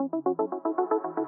Thank you.